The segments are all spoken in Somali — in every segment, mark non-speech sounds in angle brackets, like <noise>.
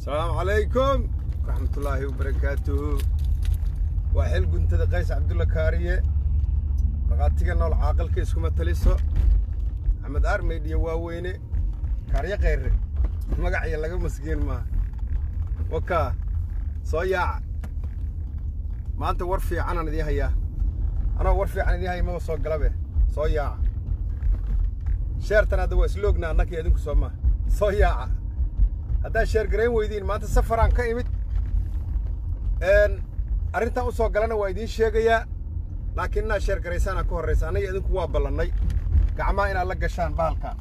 asalaamu calaykum waraxmatullaahi wabarakaatuhu waa xil guntada qays cabdulla kaariye. Markhaatiga nool caaqilka iskuma taliso. Maxamed armaydhiyo waaweyne. Kaaryo kayre magacya laga maskiin maaha. Wakaa soo yaaca maanta war fiicanaan idiin hayaa. Anoo war fiican idiin haya maba soo galabe. Soo yaaca sheertan hadda waa isloogna annaka iyo idinku soo maaha soo yaaca haddaad sheer garayn weydiin maanta safaraan ka imid. Arrintan u soo galana waa idiin sheegayaa laakiin inaad sheer garaysaanaa ka horraysa annaga idinku waa ballannay. Gacmaha inaad la gashaan bahalkan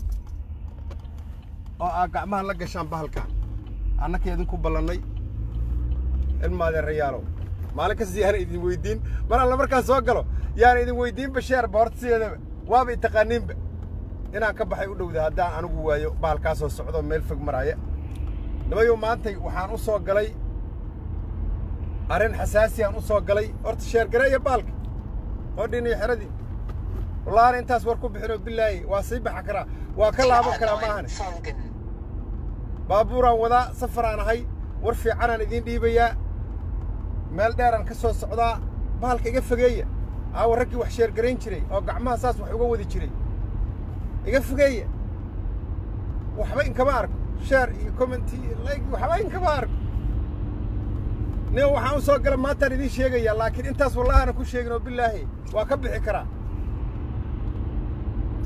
oo aad gacmaha la gashaan bahalkan annaka idinku ballannay. Ilmaadeerayaalow maalin kasta yaana idin weydiin mar alla markaan soo galo. Yaana idin weydiinba sheerba horta sideedaba waaba itaqaaniinba inaan ka baxay u dhowda haddaan anigu waayo bahalkaasoo socdo meel fog maraaya nimayow maantay waxaan u soo galay arrin xasaasiyaan u soo galay. Horta sheergareeya baalka hodhin iyo xeradii wallaana intaas war ku bixinoo bilaahi waa sii baxa karaa. Waa ka laaban karaa maahane baabuuraan wadaa safaraan ahay war fiicanaan idiin dhiibayaa meel dheeraan ka soo socdaa bahalka iga fogeeya. Aawa raggii wax sheergarayn jiray oo gacmaha saas wax uga wadi jiray. Iga fogeeya. Waxba inkama arko sheer iyo commenti like waxba inkama arko. Nin waxaan u soo gala maantaan idiin sheegayaa laakiin intaas wallahaana ku sheegin oo bilaahi waa ka bixi karaa.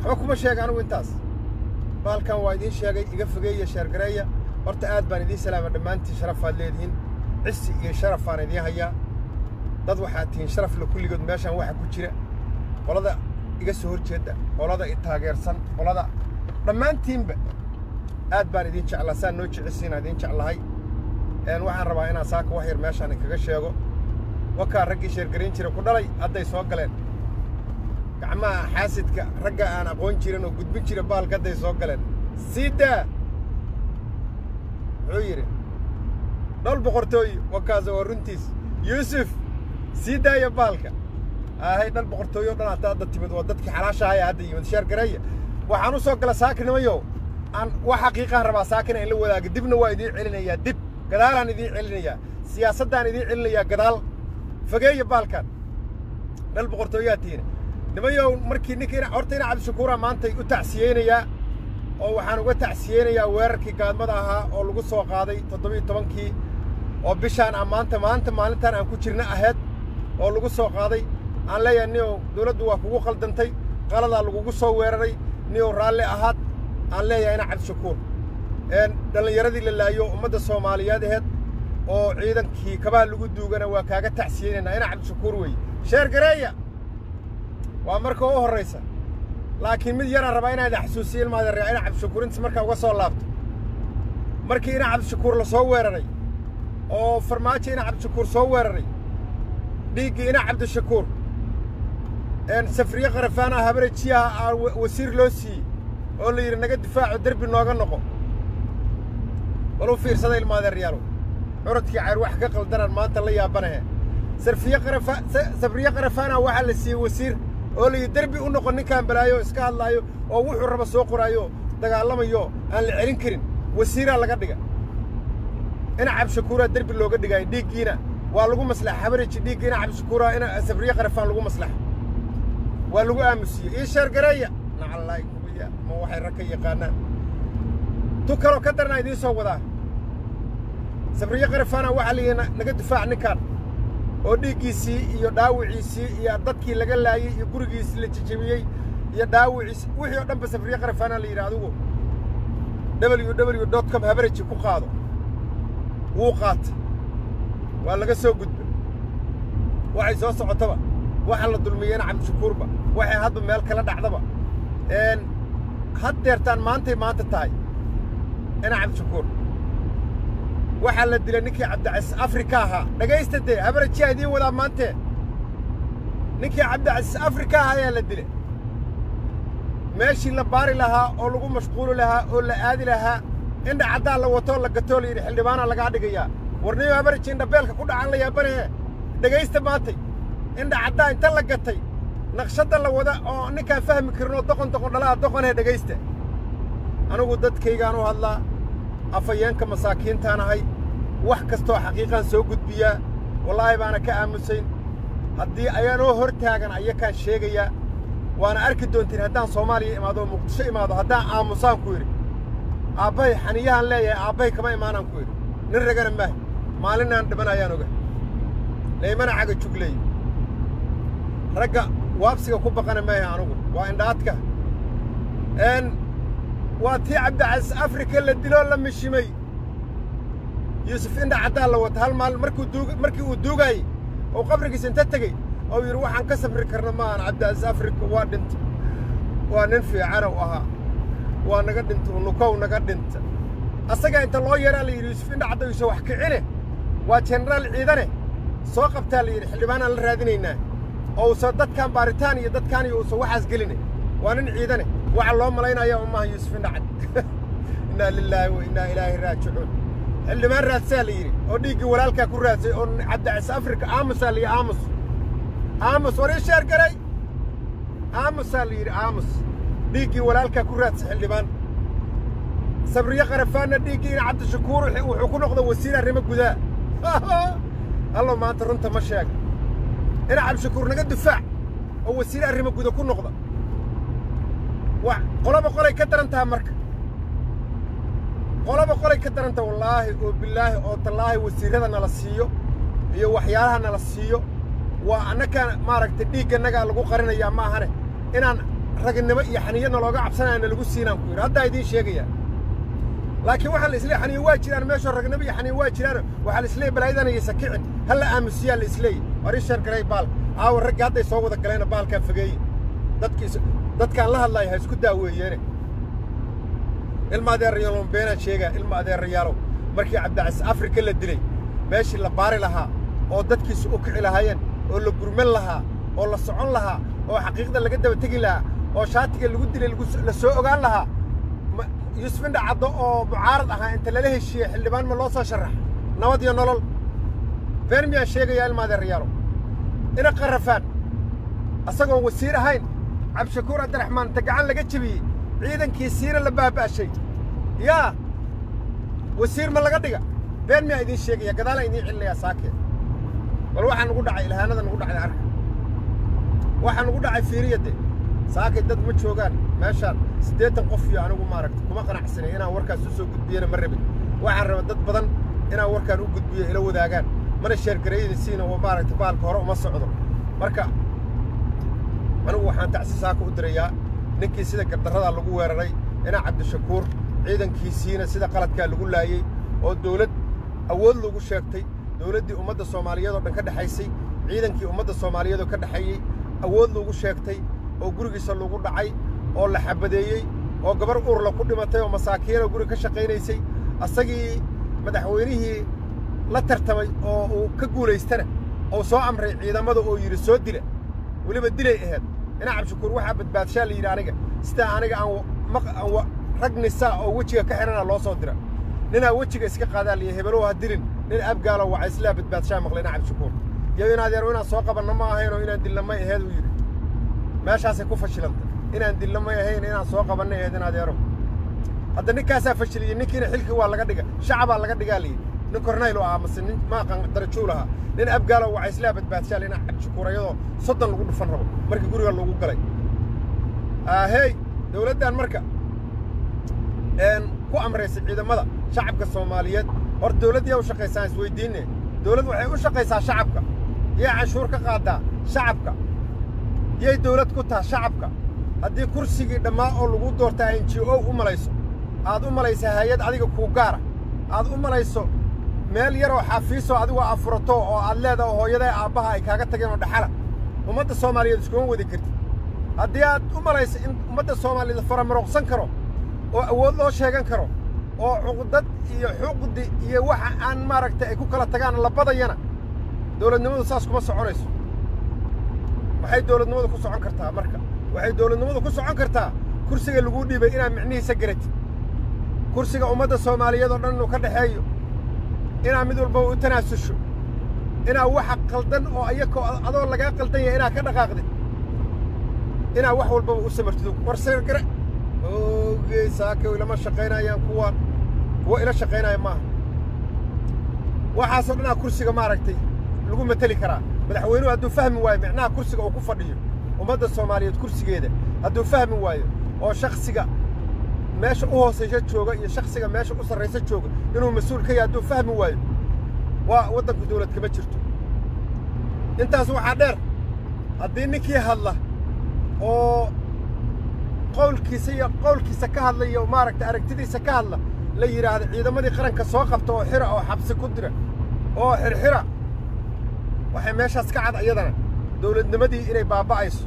Waxba kuma sheega anigu intaas. Baalkan waa idiin sheegay iga fogeeya sheergareeya horta aad baan idiin salaama dhammaantiin sharafaad leedihiin. Cisi iyo sharafaan idiin hayaa. Dad waxaad tihiin sharafla kulligood meeshaan waxa ku jira. Qolada iga soo hor jeedda qolada i taageersan qolada dhammaantiinba aad baan idiin jeclaa saan noo jecisiinaa idiin jeclahay. Waxaan rabaa inaan saaka wax yar meeshaan inkaga sheego. Wakaa raggii sheergarayn jira ku dhalay hadday soo galeen. Gacmaha xaasidka ragga aan aqoon jirin oo gudbin jira baalka hadday soo galeen. Sii daa muxuu yidhi dhol boqortooyo wakaas waa runtiis. Yuusuf sii daaya baalka. Ahay dhal boqortooyo dhan hadda hadda timid waa dadkii xalaashahaya hadda yimid sheergareeya waxaan u soo gala saakinimayow aan wax xaqiiqaan rabaa saakina in la wadaaga dibna waa idiin celinayaa dib. Gadaalaan idiin celinayaa. Siyaasaddaan idiin celinayaa gadaal. Fogeeya baalkan. Dhal boqortooyaa tiina nimayow markii ninka horta ina cabdishakuuraa maantay u tacsiyeynayaa oo waxaan uga tacsiyeynayaa weerarkii gaadmada ahaa oo lagu soo qaaday toddobiyo tobankii oo bishaan aan maanta maanta maalintaan aan ku jirna ahayd oo lagu soo qaaday. Aan leeyahay niyow dawladdu waa kugu qaldantay qaladaa lagugu soo weeraray. Niyow raalli ahaad aan leeyahay ina cabdishakuur dhallinyaradii la laayo ummadda soomaaliyeed aheed oo ciidankii kabaha lagu duugana waa kaaga tacsiyeynaynaa ina cabdishakuur weeye sheer gareeya waa marka u horraysa. Laakiin mid yaraan rabaa inaan idin xasuusiyo ilmaadeeraa ina cabdishakuur intas markaa uga soo laabto. Markii ina cabdishakuur la soo weeraray oo farmaajo ina cabdishakuur soo weeraray dhiiggii ina cabdishakuur safriye qarafaanaha habarajiyaha aa wasiir loo siiyey oo la yidhi naga difaaco derbi nooga noqo. Bal u fiirsada ilmaadeeryaalow curadkii cayr wax ka qaldanaan maanta la yaabanahe sarfiye qarafa safriye qarafaanaha waxaa la siiyey wasiir oo la yidhi derbi u noqo ninkaan balaayo iska hadlaayo oo wuxuu raba soo qoraayo dagaalamayo aan la celin karin. Wasiiraa laga dhiga. Ina cabdishakuuraa derbi looga dhigaayo dhiiggiina. Waa lagu maslaxa. Habaraji dhiigga ina cabdishakuuraa ina safriye qarafaan lagu maslaxa. Waa lagu aamusiyey ii sheergareeya nacallaahi kubiya ma waxay rag ka yaqaanaan tu kaloo ka darnaa idiin soo wadaa. Safriye qarafaana waxaa layidhi naga difaac ninkaan. Oo dhiiggiisii iyo dhaawiciisii iyo dadkii laga laayey iyo gurigiisii la jejebiyey iyo dhaawiciisi wixii oo dhanba safriye qarafaana la yidhi adigu w w dot com habaraji ku qaado. Wuu qaatay. Waa laga soo gudba waxay soo socotaba. Waxa la dulmiyeyna cabdishakuurba waxay hadba meel kala dhacdaba had deertaan maantay maanta tahay. Ina cabdishakuur waxaa la dilay ninkii cabdicasiis afrika ahaa dhegaysta dee habarajiyaa idiin wadaa maantee. Ninkii cabdicasiis afrika ahaa ayaa la dilay. Meeshii la baari lahaa oo lagu mashquuli lahaa oo la aadi lahaa indha caddaa la watoo la gatoo la yidhi xildhibaanaa lagaa dhigayaa. Warniyo habaraji indha beelka ku dhacan la yaabanahe dhegaysta maantay indha caddaa inta la gatay naqshadda la wada oo ninkaan fahmi karin oo doqon doqon dhalaha doqonee dhegaysta anigu dadkaygaan u hadlaa afhayeenka masaakiintaan ahay wax kastoo xaqiiqaan soo gudbiyaa wallaahi baana ka aamusayn. Haddii ayaanoo hor taagan ayakaan sheegayaa waana arki doontiin haddaan soomaaliya imaado oo muqdisho imaado haddaan aamusaan ku yidhi aabbahay xaniyahaan leeyahay aabbahay kama imaanaan ku yidhi. Nin ragana maaha maalinaan dhiman ayaan oga. Laymana caga jugleey ragga waabsiga ku baqana maaha anugu. Waa indhaadka n waa tii cabdicasiis afrika la diloo la mishimay. Yuusuf indha caddaa la wata hal maal markii uu duugaayey oo qabrigiisa inta tegey oo yidhi waxaan ka safri karna maahan cabdicasiis afrika waa dhinta waa nin fiicanow ahaa. Waa naga dhinta unukow naga dhinta asagaa inta loo yeeraa la yidhi yuusuf indha cadda yuusuf wax kicine. Waa jenaraal ciidane. Soo qabtaa la yidhi xildhibaanaan la raadinaynaa oo uusan dadkaan baaritaan iyo dadkaan iyo uusan waxaas geline waa nin ciidane waxa loo malaynaya u maaha yuusuf indha cad. <laughs> Innaa lilaahi wa innaa ilaahi raajicuun. Xildhibaan raadsaa la yidhi oo dhiiggii walaalkaa ku raadsay oo cabdicais afrika aamusaa la yidhi aamus aamus war ii sheer garay aamusaa la yidhi aamus dhiiggii walaalkaa ku raadsay xildhibaan. Sabriye qarafaanna dhiiggiina cabdishakuur wuxuu ku noqda wasiir arrimo gudaa. <laughs> Allow maanta runta ma sheega ina cabdishakuur naga dufaac oo wasiir arrimo guda ku noqda wa qolaba qolay ka daran taha marka qolaba qolay ka daranta wallaahi oo bilaahi oo tallaahi wasiirrada nala siiyo iyo waxyaalaha nala siiyo waa annakaan maaragtay dhiiggannagaa lagu qarinayaa ma ahane inaan ragnimo iyo xaniyo nalooga cabsanaya nalagu siinaan ku yidhi haddaa idiin sheegayaa laakiin waxaa la isleeyay xaniyo waa jiraan meeshoo ragnimo iyo xaniyo waa jiraano waxaa la isleeyay balaayadanayaysa kicin ha la aamusiyaa la isleeyay war ii baalka aawa ragga hadday soo wada galeena baalkaa fogeeye dadkiis dadkaan la hadlaaya ha isku daaweeyeene ilma adeerayaalow beenaan sheegaa ilma adeerayaalow markii cabdicais afrika la dilay meeshii la baari lahaa oo dadkiisu u kici lahaayeen oo la gurman lahaa oo la socon lahaa oo xaqiiqda laga daba tegi lahaa oo shaatiga lagu dilay la soo ogaan lahaa yuusuf indha caddo oo mucaarad ahaa inta lala heshiiyey xildhibaan ma loo soo sharaxa nabad iyo nolol. Been miyaan sheegayaa ilma adeerayaalow ina qarrafaan asagoon wasiir ahayn cabdishakuur cabdiraxmaan inta gacan laga jebiyey ciidankiisiina la baaba'shay yaa wasiir ma laga dhiga? Been miyaa idiin sheegaya gadaalaan idiin celinayaa saakeen bal waxaa nugu dhacay ilhaanada nugu dhacday arka. Waxaa nugu dhacay fiiriya de saakay dad ma joogaan meeshaan siddeetan qof iyo anigu maaragta kuma qanacsanay inaan warkaas u soo gudbiyana ma rabin. Waxaan raba dad badan inaan warkaan u gudbiyo ila wadaagaan. Mana sheergarayadisiina oo maaragta baalka hore uma socdo. Marka anigu waxaan tacsi saaka u dirayaa ninkii sida gardarradaa lagu weeraray inaa cabdishakuur ciidankiisiina sida qaladkaa lagu laayey oo dawlad awood lagu sheegtay dawladdii ummadda soomaaliyeed oo dhan ka dhexaysay ciidankii ummadda soomaaliyeed oo ka dhexeeyey awood lagu sheegtay oo gurigiisa lagu dhacay oo la xabadeeyey oo gabar urla ku dhimatay oo masaakiinoo guri ka shaqaynaysay asagii madaxweynihii la tartamay oo uu ka guulaystana oo soo amray ciidamada oo yidhi soo dila weliba dilay ahayd inaa cabdishakuur waxaa badbaadshaa la yidhi aniga. Sidaa aniga aan rag nisaa oo wejiga ka xidhana loo soo dira. Ninaa wejiga iska qaadaa liya hebelow ha dilin. Nin abgaalo waca islaa badbaadshaa maqlay inaa cabdishakuur iyo inaad yaro inaan soo qabanno ma ahayn oo inaan dilna may aheed uu yidhi. Meeshaasay ku fashilantay inaan dilna may inaan soo qabanna aheed inaad yaro hadda ninkaasaa fashiliyey ninkiina xilkii waa laga dhiga shacabaa laga dhigaa layidhi nin kornayl oo ah mase nin maaqan darajuu lahaa. Nin abgaalo waca islaa badbaadshaa la inaa cabdishakuur ayadoo soddon lagu dhufan rabo markii guriga loogu galay. Aahey dawladdan marka ku amraysa ciidamada shacabka soomaaliyeed. Hor dawladdiyaa u shaqaysaan isweydiinne dawladd waxay u shaqaysaa shacabka. Yay canshuur ka qaaddaa shacabka. Yay dawlad ku taha shacabka haddii kursigii dhammaa oo lagu doortaa n g o u malayso aad u malaysa hay'ad adiga kuu gaara. Aad u malayso meel yaroo xafiisoo adigoo afurato oo aad leedaha oo hooyaday aabbaha ay kaaga tageen oo dhaxala. Ummadda soomaaliyeed iskuma wadi kartid. Haddii aad u malayso in ummadda soomaaliyeed faramarooqsan karo oo awood loo sheegan karo oo cuqdad iyo xuqdi iyo waxa aan maaragtay ay ku kala tagaan labadayana dawladnimadu saas kuma soconayso. Waxay dawladnimadu ku socon kartaa marka waxay dawladnimadu ku socon kartaa kursiga laguu dhiibay inaad micnihiisa garatid kursiga ummadda soomaaliyeed oo dhan inuu ka dhexeeyo inaad mid walbaba u tanaasusho inaad waxa qaldan oo ayakoo adoo lagaa qaldan yahay inaad ka dhaqaaqdid inaad wax walbaba u samartid war sirgare oogey saake ilama shaqaynayaan kuwaan kuwa ila shaqaynaya maaha. Waxaasoo dhanaa kursiga maaragtay lagu mateli karaa. Madaxweynuhu hadduu fahmi waayo micnaha kursiga uu ku fadhiyo ummadda soomaaliyeed kursigeeda. Hadduu fahmi waayo oo shaksiga meesha u hoosaysa jooga iyo shaksiga meesha u sarraysa jooga inuu mas'uul ka yahay hadduu fahmi waayo waa waddanku dawlad kama jirto. Intaas waxaa dheer haddii ninkii hadla oo qowlkiisa iyo qowlkiisa ka hadla iyo maaragtay aragtidiisa ka hadla la yidhaahdo ciidamadii qaranka soo qabta oo xira oo xabsi ku dira oo xirxira waxay meeshaas ka cad iyadana dawladnimadii inay baaba'ayso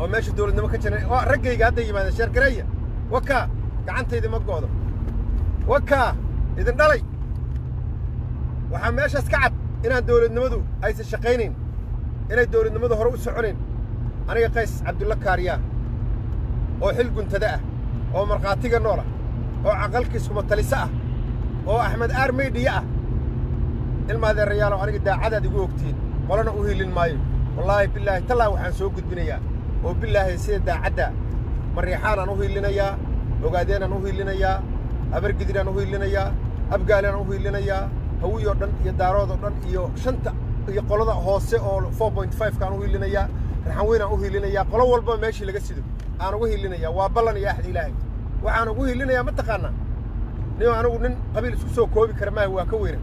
oo meesha dawladnimo ka jira waa raggayga hadday yimaadeen sheergareeya wakaa gacantaydi ma go'do. Wakaa idin dhalay. Waxaa meeshaas ka cad inaan dawladnimadu aysan shaqaynayn inay dawladnimadu hore u soconayn aniga qays cabdulla kaariyaa oo xil guntada ah oo markhaatiga nool ah oo caqalkiiskuma taliso ah oo axmed aar maydhiya ah. Ilmaadeerayaalow aniga daacadaad igu ogtiin qolana u hiilin maayo. Wallaahi bilaahi tallaa waxaan soo gudbinayaa oo bilaahi sida daacadda. Mariixaanaan u hiilinayaa ogaadeenaan u hiilinayaa abargidiraan u hiilinayaa abgaalaan u hiilinayaa hawiyoo dhan iyo daaroodoo dhan iyo shanta iyo qolada hoose oo four point five-kaan u hiilinayaa raxanweynaan u hiilinayaa qolo walba meeshii laga sido aan ugu hiilinayaa waa ballan iyo axda ilaahay. Waxaan ugu hiilinayaa ma taqaanaa? Nin anigu nin qabiil isku soo koobi kara maaha waa ka weyna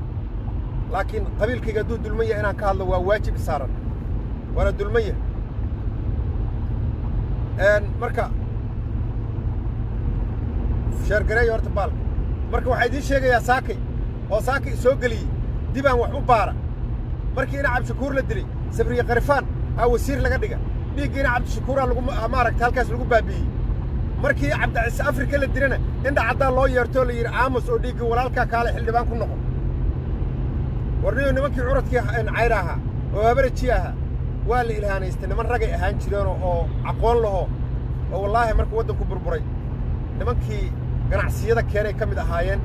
laakiin qabiilkayga hadduu dulman yahay inaan ka hadlo waa waajib isaaran waana dulman yahay marka sheergareeya horta baalka marka waxaa idiin sheegayaa saakay oo saakay soo geliyey dibaan wax u baara. Markii ina cabdishakuur la dilay sabriye karifaan aa wasiir laga dhiga. Dhiigga ina cabdishakuuraa lagu maaragta halkaas lagu baabi'iyey. Markii cabdicise afrika la dilana indha caddaa loo yeertoo la yidhi aamus oo dhiigga walaalkaa kaale xildhibaan ku noqon warniyo nimankii curadkii cayra ahaa oo habaraji ahaa waa la ilhaanaystay niman ragay ahaan jireen oo aqoon laho. Oo wallaahi markuu waddanku burburay. Nimankii ganacsiyada keenay ka mid ahaayeen.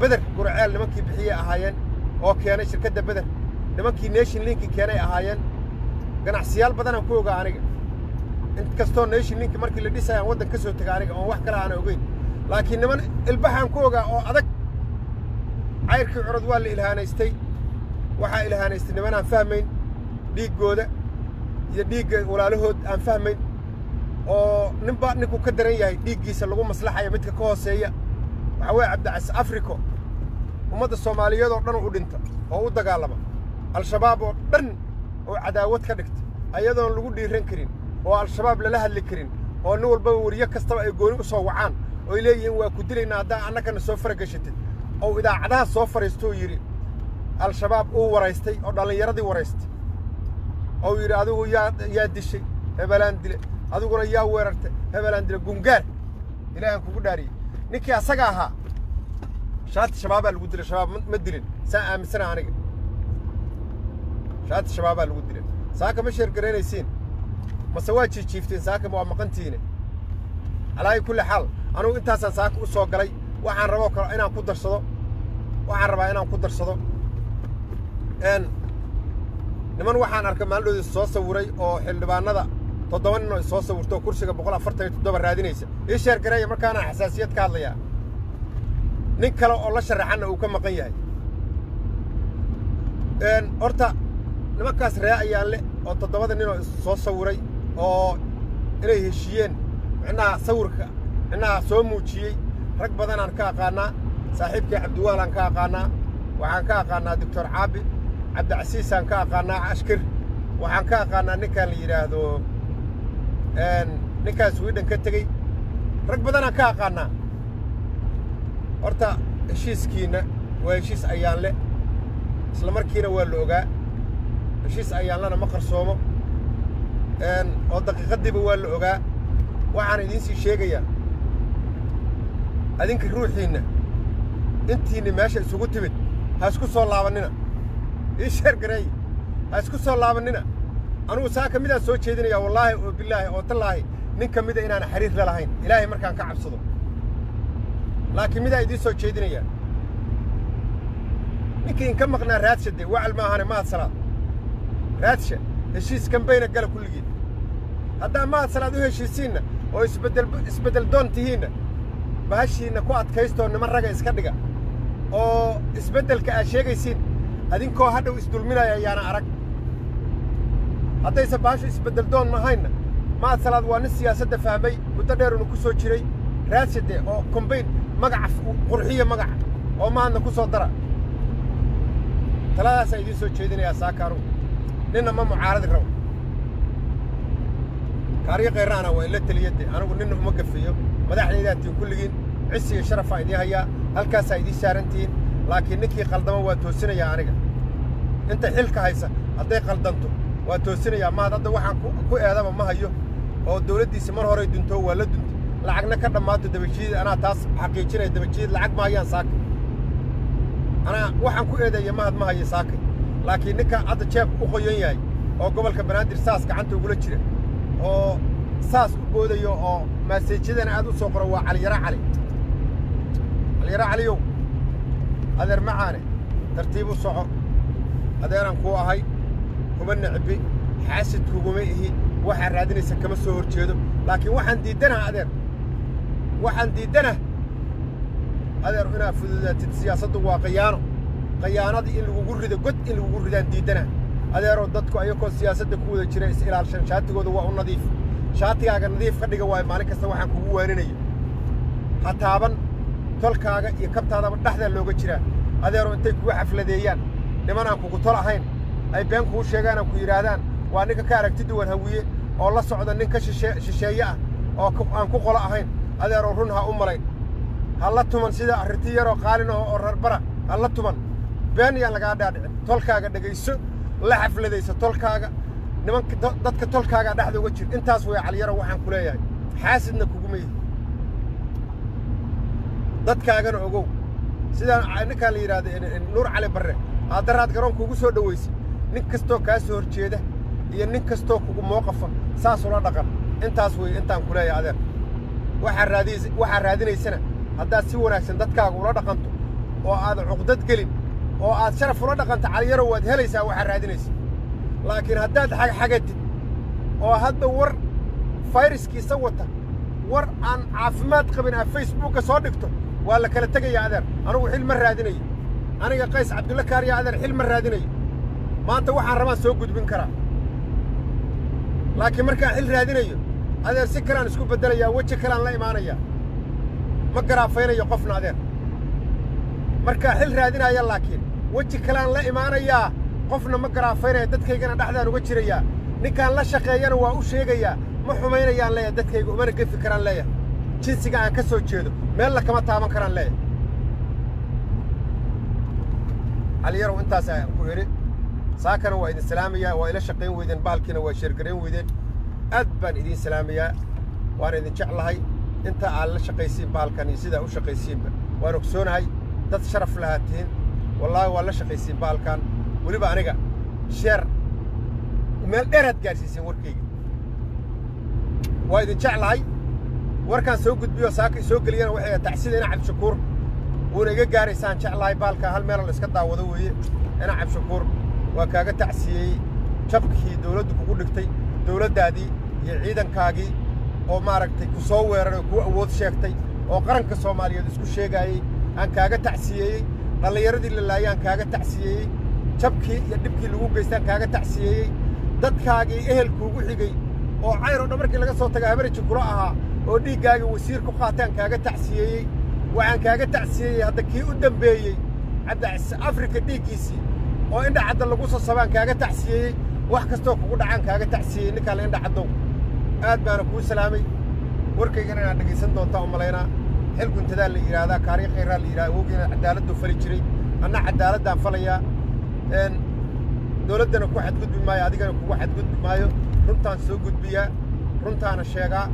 Beder gurceel nimankii bixiyey ahaayeen oo keenay shirkadda beder. Nimankii nation linki keenay ahaayeen. Ganacsiyaal badanaan ku ogaa aniga. Inkastoo nation linki markii la dhisayaan waddan ka soo tega aniga oon wax kale aana ogeyn. Laakiin niman ilbaxaan ku ogaa oo adag. Cayrkii curad waa la ilhaanaystay waxaa ilhaanaystay niman aan fahmayn dhiiggooda iyo dhiigga walaalahood aan fahmayn oo ninba ninkuu ka daran yahay dhiiggiisa lagu maslaxaya midka ka hooseeya. Waxaa weeye cabdicas africo ummadda soomaaliyeed oo dhan u dhinta oo u dagaalama al-shabaab oo dhan oo cadaawad ka dhigta ayadoon lagu dhiiran karin oo al-shabaab lala hadli karin oo nin walbaba weriyo kastaba ay gooni u soo wacaan ooy leeyihiin waa ku dilaynaa haddaa annagana soo faragashatid. Oo idaacadaha soo fadhiistoo yidhi al-shabaab uu waraystay oo dhallinyaradii waraystay. Ou yidhi adigu yaa yaa dishay hebelaan dile. Adiguna yaa weerartay hebelaan dile. Gungaar ilaahan kugu dhaariyey ninkii asaga ahaa shaati shabaabaa lagu dilay. Shabaab ma dilin. Saan aaminsana aniga. Shaati shabaabaa lagu dilay. Saaka ma sheergaraynaysiin mase waa jiijiifteen? Saaka waa maqantiine? Calaayi kulli xaal anugu intaasaan saaka u soo galay. Waxaan raboo kale inaan ku darsado. Waxaan rabaa inaan ku darsado niman waxaan arkay maalidhoodii soo sawiray oo xildhibaanada toddoba nin oo soo sawirto kursiga boqol afartan iyo toddoba raadinaysa. Ii sheergareeya markaanaan xasaasiyad ka hadlayaa. Nin kale oo la sharaxanna uu ka maqan yahay. Horta nimankaas ree ayaan le oo toddobada nin oo soo sawiray oo inay heshiiyeen micnaha sawirka micnaha soo muujiyey. Rag badanaan ka aqaannaa saaxiibkii cabdiwaalaan ka aqaannaa waxaan ka aqaannaa doctor caabi cabdicasiisaan ka aqaannaa ashkir. Waxaan ka aqaannaa ninkaan la yidhaahdo ninkaan swidhen ka tegey. Rag badanaan ka aqaannaa horta heshiiskiinna waa heshiis ayaanle. Isla markiina waa la ogaa. Heshiis ayaanlena ma qarsoomo. Oo daqiiqaddiiba waa la ogaa. Waxaan idiin sii sheegayaa. Adinka ruuxiinna intiinni meesha isugu timid ha isku soo laabannina ii sheer gareeye ha isku soo laabannina. Anugu saa ka midaan soo jeedinayaa wallaahi oo bilaahi oo tallaahi nin ka mida inaan xariir la lahayn. Ilaahay markaan ka cabsado. Laakiin midaan idiin soo jeedinayaa ninkii inka maqnaa raadsha dee wacal maahane mahad salaad raadsha heshiis kambayna gala kulligiin haddaa mahad salaad u heshiisiinna oo isbeddel doon tihiinna bahashiinna ku adkaystoo niman raga iska dhiga oo isbeddelka aad sheegaysiin adinkoo hadhow isdulminaya ayaana arag. Haddayse baashu isbeddel doon mahaynna maad salaad waa nin siyaasadda fahmay muddo dheerunu ku soo jiray. Raadside oo kombayn magaca qurxiya magaca oo maadna ku soo dara. Taladaasaa idiin soo jeedinayaa saakaaru. Ninna ma mucaaradi rabo kaariyo khayraana waa ila teliyadde anigu ninna uma gafiyo madaxdaydaa tiin kulligiin cisi iyo sharafaa idiin hayaa halkaasaa idiin saarantihiin laakiin ninkii qaldama waa toosinayaa aniga. Inta xilka haysa hadday qaldanto waa toosinayaa mahad hadda waxaan ku eedaba ma hayo oo dawladdiisi mar horay duntoo waa la dunta lacagna ka dhammaato dabajiid anaa taas xaqiijinaya dabajiid lacag ma hayaan saakay. Anaa waxaan ku eedeeya mahad ma hayo saakay. Laakiin ninka hadda jeebka u qoyan yahay oo gobolka banaadir saas gacanta ugula jira oo saas u boodayo oo maaseejyadana aad u soo qoro waa caliyaro cali. Caliyaro caliyow adeer macaane tartiib u soco. Adeeran kuu ahay. Kuma necbi. Xaasid kuguma ihi. Waxaa raadinaysa kama soo hor jeedo laakiin waxaan diiddanaha adeer. Waxaan diiddanah adeer inaad fududaatid siyaasaddu waa qayaano qayaanadii in lagugu rido god in lagugu ridaan diiddanah adeeroo dadku ayakoo siyaasadda ku wada jira is ilaalshan. Shaatigooda waa u nadiif. Shaatigaaga nadiif ka dhiga waayo maalin kasta waxaan kugu waaninayo. Ha taaban tolkaaga iyo kabtaadaba dhexdaa looga jiraa adeeroo intay kugu xafladeeyaan. Niman aan kugu tol ahayn. Ay been kuu sheegaan oo ku yidhaahdaan waa ninka ka aragti duwan hawiye oo la socda nin ka shisheeye ah oo aan ku qolo ahayn. Adeeroo run ha u malayn. Ha la tuman sida arrinti yaroo qaalin aho oo rarbara ha la tuman. Been yaan lagaa dhaadhicin. Tolkaaga dhegayso la xafladayso tolkaaga. Nimanka dadka tolkaagaa dhexda uga jir. Intaas way caliyaro waxaan ku leeyahay. Xaasidna kuguma yihi dadkaagana ogow. Sidaa ninkaan la yidhahda nuur cali barre aadaraad garoonka ugu soo dhowaysay nin kastoo kaa soo hor jeeda iyo nin kastoo kugu mooqafa saasula dhaqan. Intaas weeye intaan ku leeyahay adeer. Waxaa raadinaysana haddaad si wanaagsan dadkaaga ula dhaqanto oo aad cuqdad gelin oo aad sharaf ula dhaqanto caliyarow waad helaysaa waxaa raadinaysa. Laakiin haddaad xagxagatid oo hadda war fayraskiisa wata war aan caafimaad qabin aad facebookka soo dhigto ولا كلا تجي يا عذر أنا وحيل مرة هذيني أنا يا قيس عبد الله كاري يا عذر حيل مرة هذيني ما أنت واحد رمان سوق قد بنكره لكن مركا حيل هذيني هذا سكر أنا سكوب بدل يا وجه كلا الله إيمانه يا. ما قرأ فينا يقفنا عذر مركا حيل هذيني يا لكن. وجه كلا الله إيمانه يا. قفنا ما قرأ فينا تتكلم عن أحد وجه ريا. نكان لا شقيا ولا وش هي جيا محمينا يا الله يدتك يقول مركا فكر الله يا. جنسي قاعد كسر meella kama taaban karaan leeyahay caliyarow intaas ayaan ku idhi saakana waa idin salaamayaa waa ila shaqayn weydeen bahalkiina waa sheergarayn weydeen. Aad baan idiin salaamayaa waana idin jeclahay. Inta aad la shaqaysiin bahalkan iyo sidaa u shaqaysiinba waan ogsoonahay dad sharaf lahaa tihiin wallaahi waa la shaqaysiin bahalkan. Weliba aniga sheer meel dheeraad gaadhsiiseen warkayga. Waa idin jeclahay warkaan soo gudbiyo saaka soo geliyana waxay tacsida ina cabdishakuur wuuna iga gaaraysaan jeclahay baalka hal meeloo la iska daawado weeye. Ina cabdishakuur waa kaaga tacsiyeeyey jabkii dawladdu kugu dhigtay dawladdaadii iyo ciidankaagii oo maaragtay ku soo weeraray oo kuu awood sheegtay oo qaranka soomaaliyeed isku sheegaayey aan kaaga tacsiyeeyey dhallinyaradii la laayay aan kaaga tacsiyeeyey jabkii iyo dhibkii lagu geystaan kaaga tacsiyeeyey dadkaagii ehelkuugu xigay oo cayr oo dhan markii laga soo taga habariji kula ahaa oo dhiiggaagii wasiir ku qaataan kaaga tacsiyeeyey waxaan kaaga tacsiyeeyey hadda kii u dembeeyey cabdicise afrika dhiiggiisii oo indha cadda lagu sasabaan kaaga tacsiyeeyey wax kastoo kugu dhacaan kaaga tacsiyeeyey ninkaan indha caddow aad baana kuu salaamay. Warkaygana inaad dhegaysan doontaa u malaynaa. Xil guntadaa la yidhaahdaa kaariikh khayraa la yidhahda awowgiina cadaaladdu fali jiray. Anna cadaaladdaan falayaa. Dawladdana ku xadgudbi maayo adigana kugu xadgudbi maayo. Runtaan soo gudbiyaa. Runtaana sheegaa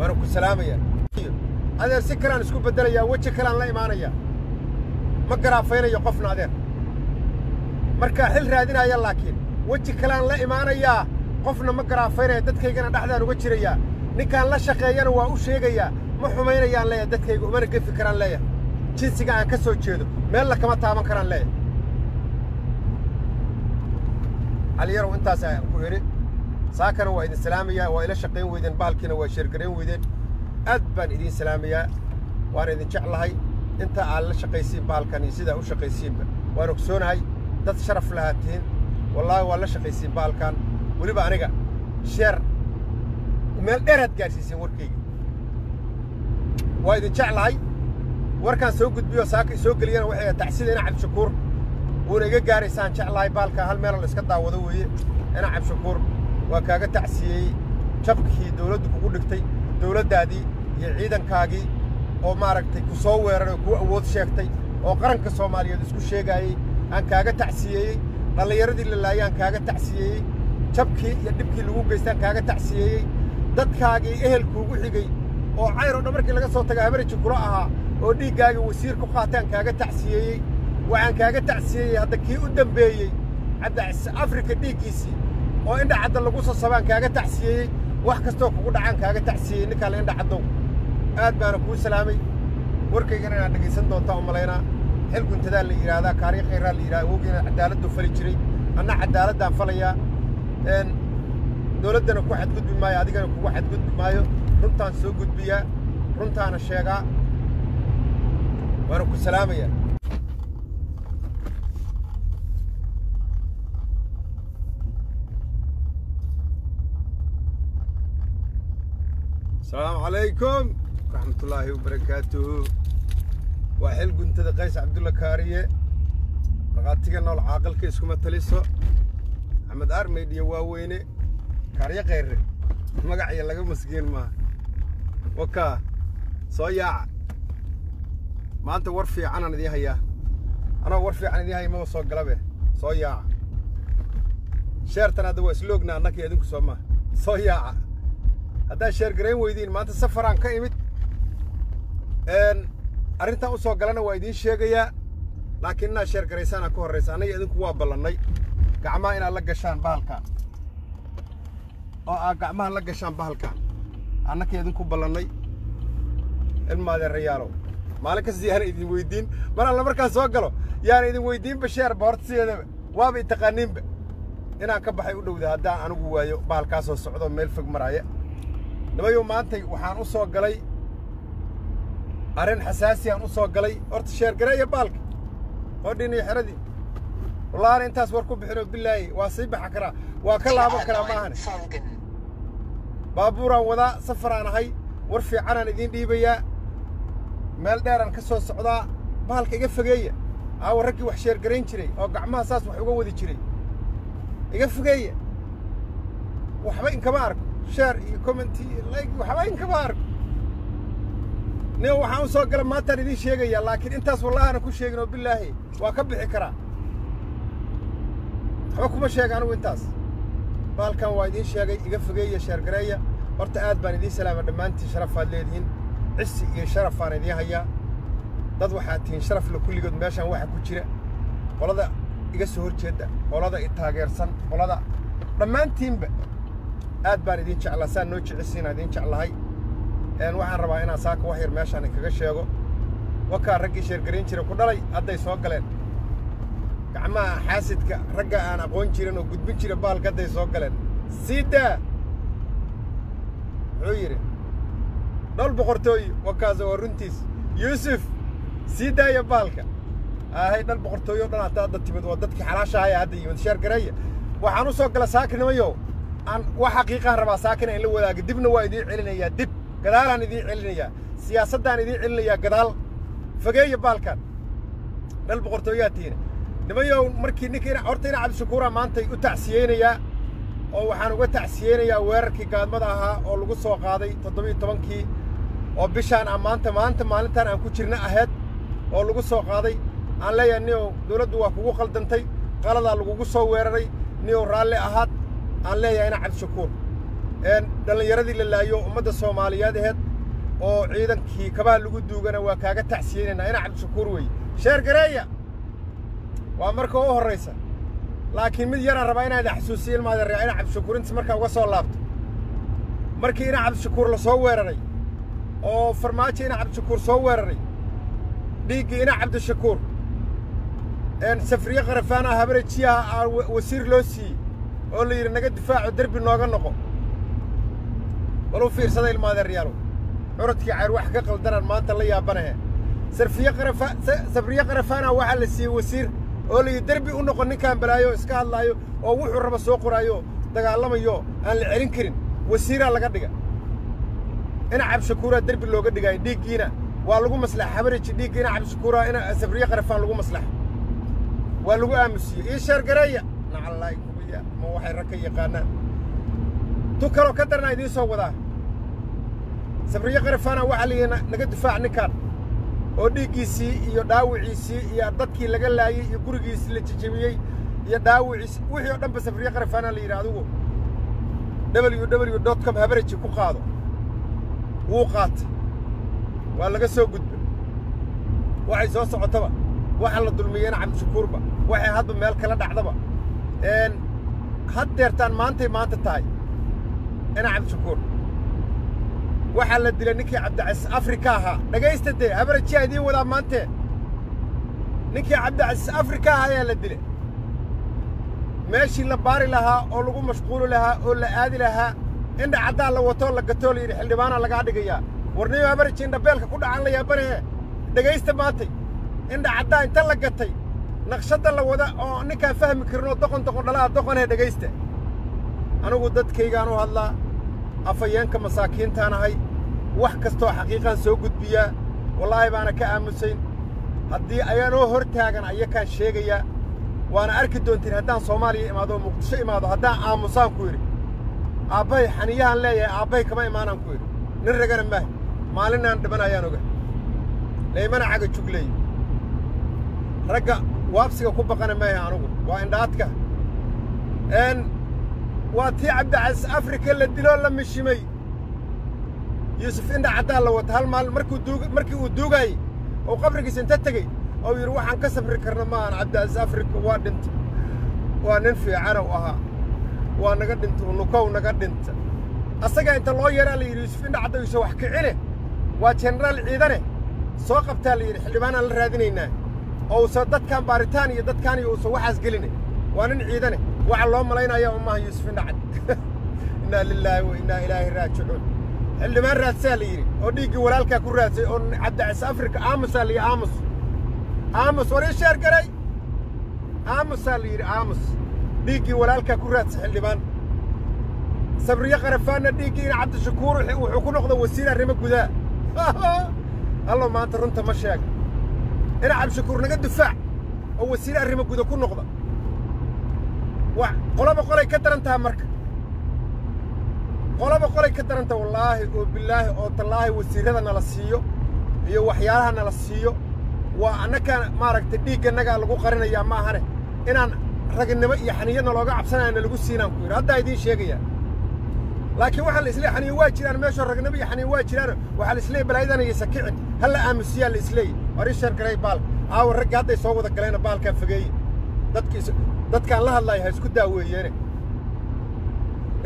وأنا كل يا أنا سكر أنا سكوب بدل يا وجه لا إيمان يا ما قرا فينا يقفنا ذا مركا حل رادنا يا لكن وجه كلام لا إيمان يا قفنا ما قرا فينا دت كي كنا دحدا وجه ريا نكان لا شقيا ولا وش يجيا ما هو مين يا لا دت كي ما نقف كلام لا يا جنس قاعد كسر كيدو ما الله كم تعب كلام لا عليا وانت سايق كويري saakana waa idin salaamayaa waa ila shaqayn weydeen bahalkiina waa sheergarayn weydeen. Aad baan idiin salaamayaa waana idin jeclahay. Inta aad la shaqaysiin bahalkan iyo sidaa u shaqaysiinba. Waan ogsoonahay dad sharaf lahaa tihiin wallaahi waa la shaqaysiin bahalkan weliba aniga sheer meel dheeraad gaadhsiiseen warkayga. Waa idin jeclahay. Warkaan soo gudbiyo saaka soo geliyana waxay tacsida ina cabdishakuur wuuna iga gaaraysaan jeclahay baalkan hal meeloo la iska daawado weeye. Ina cabdishakuur waa kaaga tacsiyeeyey jabkii dawladdu kugu dhigtay dawladdaadii iyo ciidankaagii oo maaragtay ku soo weeraray oo kuu awood sheegtay oo qaranka soomaaliyeed isku sheegaayey aan kaaga tacsiyeeyey dhallinyaradii la laayay aan kaaga tacsiyeeyey jabkii iyo dhibkii lagu geystaan kaaga tacsiyeeyey dadkaagii ehelkuugu xigay oo cayr oo dhan markii laga soo taga habariji kula ahaa oo dhiiggaagii wasiir ku qaataan kaaga tacsiyeeyey waxaan kaaga tacsiyeeyey hadda kii u dambeeyey cadda afrika dhiiggiisii oo indha cadda lagu sasabaan kaaga tacsiyeeyey wax kastoo kugu dhacaan kaaga tacsiyeeyey ninkaale indha caddow aad baana kuu salaamay. Warkaygana inaad dhegaysan doontaa u malaynaa. Xil guntadaa la yidhaahdaa kaariikh khayraa la yidhahda awowgii inaad cadaaladdu fali jiray. Anna cadaaladdaan falayaa dawladdana ku xadgudbi maayo adigana kugu xadgudbi maayo. Runtaan soo gudbiyaa runtaana sheegaa. Waana ku salaamayaa asalaamu calaykum raxmatullaahi wabarakaatuhu. Waa xil guntada qays cabdulla kaariye dhaqaatiga nool caaqilka iskuma taliso. Axmed armaydhiyo waaweyne kaaryo kayre magacya laga maskiin maaha. Wakaa soo yaaca. Maanta war fiicanaan idiin hayaa anoo war fiican idiin haya maba soo galabe. Soo yaaca. Sheertan hadda waa isloogna annaka idinku soo maaha soo yaaca haddaad sheer garayn weydiin maanta safaraan ka imid. Arrintan u soo galana waa idiin sheegayaa laakiin inaad sheer garaysaanaa ka horraysa annaga idinku waa ballannay. Gacmaha inaad la gashaan bahalkaan oo aad gacmaha la gashaan bahalkaan annaka idinku ballannay. Ilmaadeerayaalow maalin kasta yaana idin weyddiin mar alla markaan soo galo yaana idin weyddiinba sheerba horta sideedaba waaba i taqaaniinba. Inaan ka baxay u dhowda haddaan anigu waayo bahalkaasoo socdo meel fog maraaya nimayow maantay waxaan u soo galay arrin xasaasiyaan u soo galay. Horta sheergareeya baalka. Qodhin iyo xeradii wallaana intaas war ku bixinoo bilaahi waa sii baxa karaa. Waa ka laaban karaa maahane baabuuraan wadaa safaraan ahay war fiicanaan idiin dhiibayaa. Meel dheeraan ka soo socdaa bahalka iga fogeeya. Aawa raggii wax sheergarayn jiray oo gacmaha saas wax uga wadi jiray. Iga fogeeya. Waxba inkama arko sheer iyo commenti iyo like waxba inkama arko nin waxaan u soo gala maantaan idiin sheegayaa laakiin intaas wallahana ku sheegin oo bilaahi waa ka bixi karaa. Waxba kuma sheega anigu intaas. Baalkan waa idiin sheegay iga fogeeya sheergareeya horta aad baan idiin salaama dhammaantiin sharafaad leedihiin. Cisi iyo sharafaan idiin hayaa. Dad waxaad tihiin sharafle kulligood meeshaan waxa ku jira. Qolada iga soo hor jeedda qolada i taageersan qolada dhammaantiinba aad baan idiin jeclaa saan noo jecisiinaa idiin jeclahay? Waxaan rabaa inaan saaka wax yar meeshaan inkaga sheego. Wakaa raggii sheergarayn jira ku dhalay hadday soo galeen. Gacmaha xaasidka ragga aan aqoon jirin oo gudbin jira baalka hadday soo galeen. Sii daa muxuu yidhi dhol boqortooy wakaas waa runtiis. Yuusuf sii daaya baalka. Ahay dhal boqortooyo dhan hadda hadda timid waa dadkii xalaashahaya hadda yimid sheergareeya waxaan u soo gala saakinimayow aan wax xaqiiqaan rabaa saakina in la wadaaga dibna waa idiin celinayaa dib gadaalaan idiin celinayaa siyaasaddaan idiin celinayaa gadaal. Fogeeya baalkan dhal boqortooyaa tiina. Nimayow markii ninka horta ina cabdishakuuraa maantay u tacsiyeynayaa oo waxaan uga tacsiyeynayaa weerarkii gaadmada ahaa oo lagu soo qaaday toddobiiyo tobankii oo bishaan aan maanta maanta maalintaan aan ku jirna ahayd oo lagu soo qaaday. Aan leeyahay niyow dawladdu waa kugu qaldantay qaladaa lagugu soo weeraray. Niyow raalli ahaad aan leeyahay ina cabdishakuur dhallinyaradii la laayo ummadda soomaaliyeed aheed oo ciidankii kabaha lagu duugana waa kaaga tacsiyeynaynaa ina cabdishakuur weeye sheer gareeya! Waa marka u horraysa. Laakiin mid yaraan rabaa inaan idin xasuusiyo ilmaadeerea ina cabdishakuur intas markaa uga soo laabto. Markii ina cabdishakuur la soo weeraray oo farmaajo ina cabdishakuur soo weeraray dhiiggii ina cabdishakuur safriye qarafaanaha habarejiyaha aa wasiir loo siiyey oo la yidhi naga difaaco derbi nooga noqo. Bal u fiirsada ilmaadeeryaalow curadkii cayr wax ka qaldanaan maanta la yaabanahe. Sabriye qarafaana waxaa la siiyey wasiir oo layidhi derbi u noqon ninkaan balaayo iska hadlaayo oo wuxuu raba soo qoraayo dagaalamayo aan la celin karin. Wasiiraa laga dhiga. Ina cabshakuuraa derbi looga dhigaayo dhiiggiina. Waa lagu maslaxa. Habariji dhiigga ina cabshakuuraa ina sabriye qarafaan lagu maslaxa. Waa lagu aamusiyey ii sheergareeya nacallaahi kubiya ma waxay rag ka yaqaanaan? Tu kaloo ka daranaa idiin soo wadaa. Sabriye qarafaana waxaa la yidhi naga difaac ninkaan. Oo dhiiggiisii iyo dhaawiciisii iyo dadkii laga laayey iyo gurigiisii la jejebiyey iyo dhaawiciisii wixii oo dhanba sabriye qarafaana la yidhi adigu. W w dot com habaraji ku qaado. Wuu qaatay. Waa laga soo gudbay waxay soo socotaba. Waxa la dulmiyeyna cabdishakuurba waxay hadba meel kala dhacdaba haddeertaan maantay maanta tahay. Ina cabdishakuur waxaa la dilay ninkii cabdicasiis afrika ahaa. Dhegaysta dee habarajiyaa idiin wadaa maantee ninkii cabdicasiis afrika ahaa ayaa la dilay. Meeshii la baari lahaa oo lagu mashquuli lahaa oo la aadi lahaa indha caddaa la watoo la gatoo la yidhi xildhibaanaa lagaa dhigayaa. Warniyo habaraji indhabeelka ku dhacan la yaabanee dhegaysta maantay indha caddaa inta la gatay naqshadda la wada oo ninkaan fahmi karinoo doqon doqon dhalaha doqonee dhegaysta anigu dadkaygaan u hadlaa afayeenka masaakiintaan ahay wax kastoo xaqiiqaan soo gudbiyaa wallaahi baana ka aamusayn. Haddii ayaanoo hor taagan ayakaan sheegayaa waana arki doontiin haddaan soomaaliya imaado oo muqdisho imaado haddaan aamusaan ku yidhi. Aabbahay xaniyahaan leeyahay aabbahay kama imaanaan ku yidhi. Nin ragana maaha. Maalinaan dhiman ayaan oga. Laymana caga jugleey ragga waabsiga ku baqana maaha anugu. Waa indhaadka waa tii cabdicasiis afrika la diloo la mishimay. Yuusuf indha caddaa la wata hal maalin markii uu duugaayey oo qabrigiisa inta tegey oo yidhi waxaan ka safri karna maahan cabdicasiis afrika waa dhinta waa nin fiicana u ahaa. Waa naga dhinta unukow naga dhinta asagaa inta loo yeeraa la yidhi yuusuf indha cadda yuusa wax kicine waa jenaraal ciidane. Soo qabtaa la yidhi xildhibaanaan la raadinaynaa oo uusa dadkaan baaritaan iyo dadkaan iyo uusa waxaas geline waa nin ciidane. Waxa loo malaynaya umaaha yuusuf indha cad. <laughs> Innaa lilaahi wa innaa ilaahi raajicuun. Xildhibaan raadsaa la yidhi oo dhiiggii walaalkaa ku raadsay oo cabdicasiis afrika aamusaa la yidhi aamus aamus war ii sheer garay. Aamusaa la yidhi aamus dhiiggii walaalkaa ku raadsay xildhibaan. Sabriye qarafaanna dhiiggii ina cabdishakuur wuxuu ku noqda wasiir arrimo gudaa. <laughs> Allo maanta runta ma sheega ina cabdishakuur naga difaac oo wasiir arrimo guda ku noqda wa qolaba qolay ka daran taha marka qolaba qolay ka daran taha wallaahi oo bilaahi oo tallaahi wasiirrada nala siiyo iyo waxyaalaha nala siiyo waa annakaan maaragtay dhiigganagaa lagu qarinayaa ma ahane inaan raginimo iyo xaniyo nalooga cabsanaya nalagu siinaan ku yidhi haddaa idiin sheegayaa laakiin waxaa la isleey xaniyo waa jiraan meeshoo ragnimo iyo xaniyo waa jiraan. Waxaa la isleey balaayadan iyo sakicin halla aamusiyaa la isleeyay war ii sheer garay baalka aawa raggii hadday soo wada galayna baalkaa fogeeye dadkiis dadkaan la hadlaaya ha isku daaweeyeene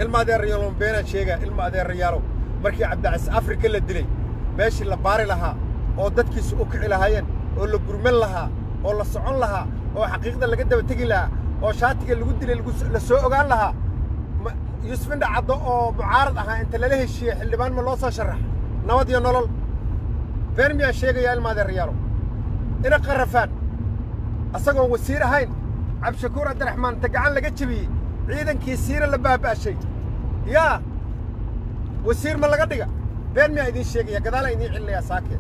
ilma adeerayaaloon beenaan sheegaa ilma adeerayaalow markii cabdicasiis afrika la dilay meeshii la baari lahaa oo dadkiisu u kici lahaayeen oo la gurman lahaa oo la socon lahaa oo xaqiiqda laga daba tegi lahaa oo shaatiga lagu dilay la soo ogaan lahaa yuusuf indha caddo oo mucaarad ahaa inta lala heshiiyey xildhibaan ma loo soo sharax nabad iyo nolol. Been miyaan sheegayaa ilma adeerayaalow ina qarrafaan asagoon wasiir ahayn cabdishakuur cabdiraxmaan inta gacan laga jebiyey ciidankii siira la baaba'shay yaa wasiir ma laga dhiga? Been miyaa idiin sheegaya gadaalaa idiin celinayaa saakee.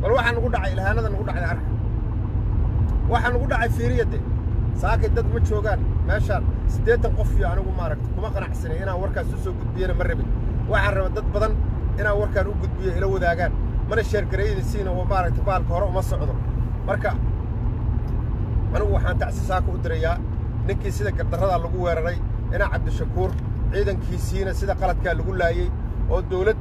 Bal waxaa nugu dhacay ilhaanada nugu dhacday arka. Waxaa nugu dhacay fiiriyadde. Saakay dad ma joogaan meeshaan siddeetan qof iyo anigu maaragta kuma qanacsanay inaan warkaas u soo gudbiyana ma rabin. Waxaan raba dad badan inaan warkaan u gudbiyo ila wadaagaan. Mana sheergareeyadisiina oo maaragta baalka hore uma socdo. Marka anigu waxaan tacsi saaka u dirayaa ninkii sida gardarradaa lagu weeraray inaa cabdishakuur ciidankiisiina sida qaladkaa lagu laayey oo dawlad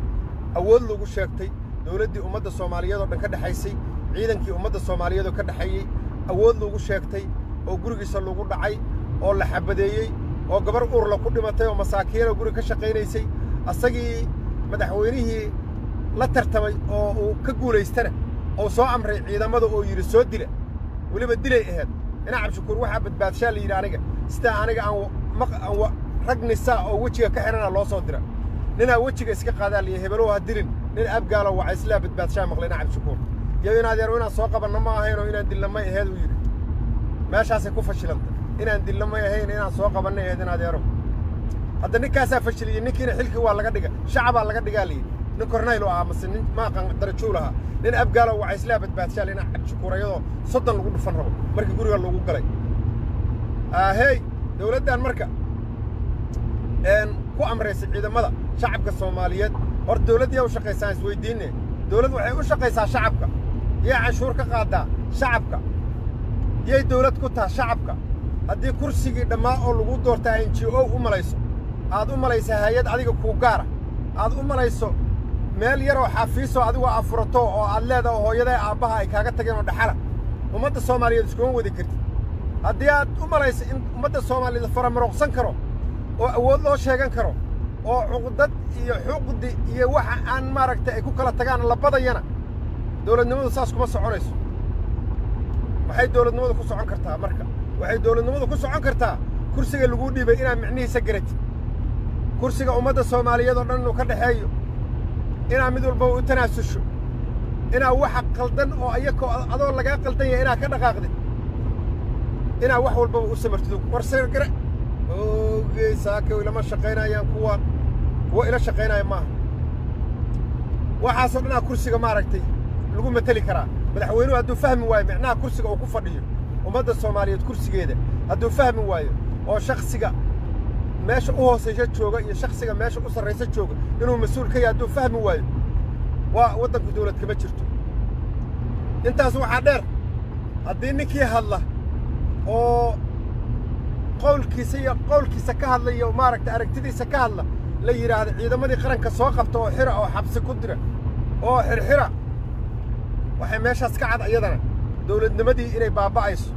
awood lagu sheegtay dawladdii ummadda soomaaliyeed oo dhan ka dhexaysay ciidankii ummadda soomaaliyeed oo ka dhexeeyey awood lagu sheegtay oo gurigiisa lagu dhacay oo la xabadeeyey oo gabar urla ku dhimatay oo masaakiinoo guriga ka shaqaynaysay asagii madaxweynihii la tartamay oo uu ka guulaystana oo soo amray ciidamada oo yidhi soo dila weliba dilay ahayd ina cabdishakuur waxaa badbaadshaa la yidhi aniga. Sidaa aniga aan rag nisaa oo wejiga ka xidhana loo soo dira. Ninaa wejiga iska qaadaa liya hebelow ha dilin. Nin abgaalo waca islaa badbaadshaa maqlay ina cabdishakuur. Iyo inaad yaro inaan soo qabanno ma ahayn oo inaan dilna may aheed uu yidhi. Meeshaasay ku fashilantay inaan dilna may ahayn inaan soo qabanna aheed inaad yaro. Hadda ninkaasaa fashiliyey ninkiina xilkii waa laga dhiga shacabaa laga dhigaa layidhi nin kornayl oo ah mase nin maaqan darajuul ahaa. Nin abgaalo wacaysleha badbaadshaal ina cabshukuurayadoo soddon lagu dhufan rabo markii guriga lagu galay. Ahey dowladdan marka ku amraysa ciidamada shacabka soomaaliyeed. Hor dowladdiyaa u shaqaysaan isweydiinne dowladd waxay u shaqaysaa shacabka. Yay canshuur ka qaaddaa shacabka. Yay dowlad ku taha shacabka haddii kursigii dhammaa oo lagu doortaa n g o u malayso aad u malaysa hay'ad adiga kuu gaara aad u malayso meel yaroo xafiisoo adigu aad furato oo aad leedaha hooyadae aabbaha ay kaaga tageen oo dhaxala ummadda soomaaliyeed iskuma wadi kartid. Haddii aad u malayso in ummadda soomaaliyeed faramarooqsan karo oo awood loo sheegan karo oo cuqdad iyo xuqdi iyo waxa aan maaragtay ay ku kala tagaan la badayana dowladnimadu saas kuma soconayso. Waxay dowladnimadu ku socon kartaa marka waxay dowladnimadu ku socon kartaa kursiga laguu dhiibay inaad micnihiisa garatid. Kursiga ummadda soomaaliyeed oo dhan inuu ka dhexeeyo inaad mid walbaba u tanaasusho inaad waxa qaldan oo ayakoo adoo lagaa qaldan yahay inaad ka dhaqaaqdid inaad wax walbaba u samartido war sirgare oogey saaka ilama shaqaynayaan kuwaan kuwa ila shaqaynaya maaha. Waxaasoo dhanaa kursiga maaragtay lagu mateli karaa. Madaxweynuhu hadduu fahmi waayo micnaha kursiga uu ku fadhiyo ummadda soomaaliyeed kursigeeda hadduu fahmi waayo oo shaksiga meesha u hoosaysa jooga iyo shaksiga meesha u sarraysa jooga inuu mas'uul ka yahay hadduu fahmi waayo waa waddanku dawlad kama jirto intaas waxaa dheer haddii ninkii hadla oo qowlkiisa iyo qowlkiisa ka hadla iyo maaragtay aragtidiisa ka hadla la yidhaahda ciidamadii qaranka soo qabta oo xira oo xabsi ku dira oo xirxira waxay meeshaas ka cad ayadana dawladnimadii inay baaba'ayso.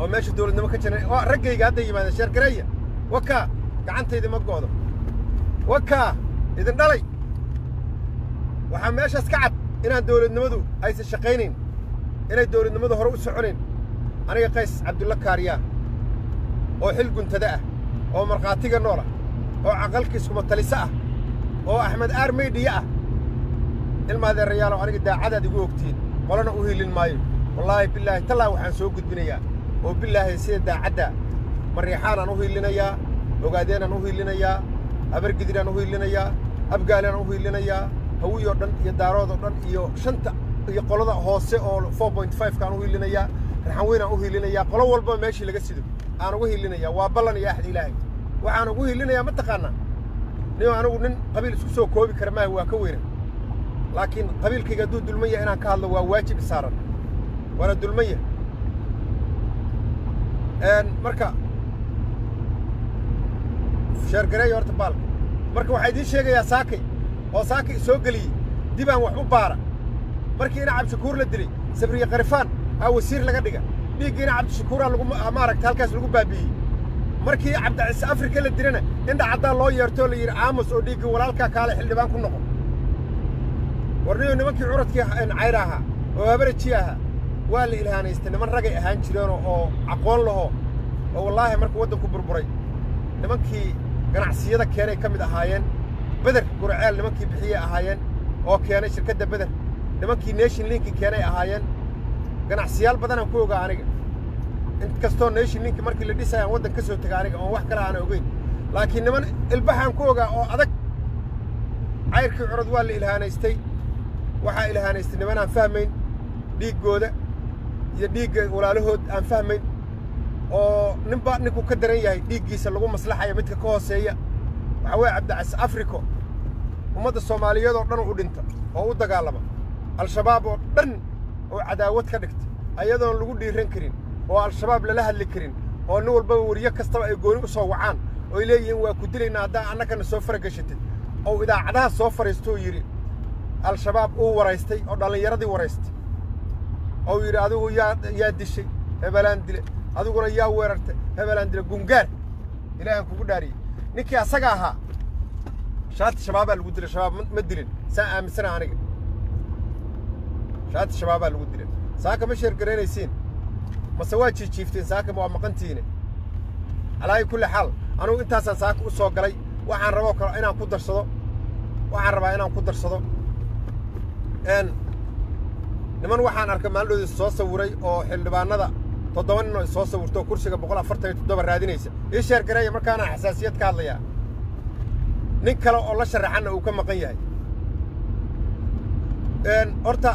Oo meesha dawladnimo ka jira oo raggayga hadda yimaadeen sheergareeya wakaa gacantayda ma go'do wakaa idin dhalay. Waxaa meeshaas ka cad inaan dawladnimadu aysan shaqaynayn inay dawladnimadu hore u soconayn aniga qays cabdulla kaariyaa oo xil guntada ah oo markhaatiga nool ah oo caqalkiiskuma taliso ah oo axmed aar maydhiye ah. Ilmaadeerayaalow aniga daacadaad igu ogtiin ولنا أهيل المايو والله بالله تلا وحن سوق الدنيا. وبالله سيد عدا. مريحانا نهيل لنا يا وقادينا نهيل لنا يا أبر قدرنا نهيل لنا يا أبقالنا نهيل لنا يا هو يدن يدارو دن يو شنت يقلد هوسة أو 4.5 كانوا هيل لنا يا نحن وين أهيل لنا يا قلوا والبا ماشي لقصيده أنا وهيل لنا يا وابلنا يا أحد إلهي. وأنا وهيل لنا يا متقنا نيو أنا ونن قبيل سوسو كوبي كرماه وكويره laakiin qabiilkayga hadduu dulmaya inaan ka hadlo waa waajib saaran. Waana dulmaya. Marka sheergareeya horta baalka marka waxaa idiin sheegayaa saakay oo saakay soo geliyey dibaan wax u baara. Markii ina cabdishakuur la dilay sabriye karifaan aa wasiir laga dhiga. Dhiiggiina cabdishakuuraa lagu maaragta halkaas lagu baabi'iyey markii cabdicise afrika la dilana indha caddaa loo yeertoo la yidhi aamus oo dhiiggii walaalkaa kaale xildhibaan ku noqo warniyo nimankii curadkii cayr ahaa oo habaraji ahaa. Waa la ilhaanaystay niman ragay ahaan jireenoo oo aqoon laho. Oo wallaahi markuu waddanku burburay nimankii ganacsiyada keenay ka mid ahaayeen beder gurceel nimankii bixiyey ahaayeen oo keenay shirkadda beder nimankii nation linki keenay ahaayeen. Ganacsiyaal badanaan ku ogaa aniga. Inkastoo nation linki markii la dhisayaan waddan ka soo tega aniga oon wax kale aana ogeyn. Laakiin niman ilbaxaan ku ogaa oo adag. Cayrkii curad waa la ilhaanaystay waxaa ilhaanaystay nimanaan fahmayn dhiiggooda iyo dhiigga walaalahood aan fahmayn oo ninba ninkuu ka daran yahay dhiiggiisa lagu maslaxaya midka ka hooseeya. Waxaa weeye cabdicas africo ummadda soomaaliyeed oo dhan u dhinta oo u dagaalama. Al-shabaab oo dhan oo cadaawad ka dhigta ayadoon lagu dhiiran karin oo al-shabaab lala hadli karin oo nin walbaba weriyo kastaba ay gooni u soo wacaan ooy leeyihiin waa ku dilaynaa haddaa annagana soo faragashatid. Oo idaacadaha soo fadhiistou yidhi al-shabaab uu waraystay oo dhallinyaradii waraystay. Ou yidhi adigu yaa yaa dishay hebelaan dile. Adiguna yaa weerartay hebelaan dile. Gungaar ilaahan kugu dhaariyey ninkii asaga ahaa shaati shabaabaa lagu dilay. Shabaab ma dilin. Saan aaminsana aniga. Shaati shabaabaa lagu dilay. Saaka ma sheergaraynaysiin mase waa jiijiifteen saaka waa maqantiine calaayi kulli xaal anugu intaasaan saaka u soo galay waxaan raboo kale inaan ku darsado. Waxaan rabaa inaan ku darsado niman waxaan arkay maalidhoodii soo sawiray oo xildhibaanada toddoba nin oo isoo sawirto kursiga boqol afartan iyo toddoba raadinaysa. Ii sheergareeya markaanaan xasaasiyad ka hadlayaa. Nin kale oo la sharaxanna uu ka maqan yahay. Horta